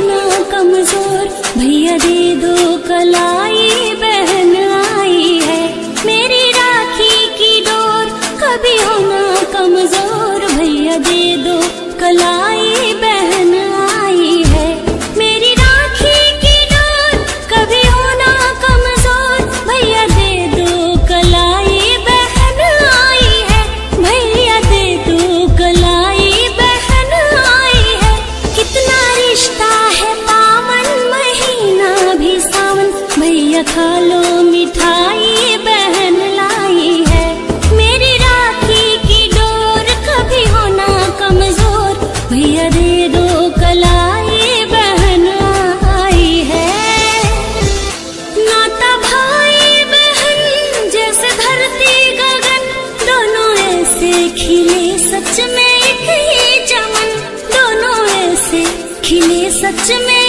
ना कमज़ोर भैया दे दो कला। खिले सच में एक ही चमन दोनों ऐसे खिले सच में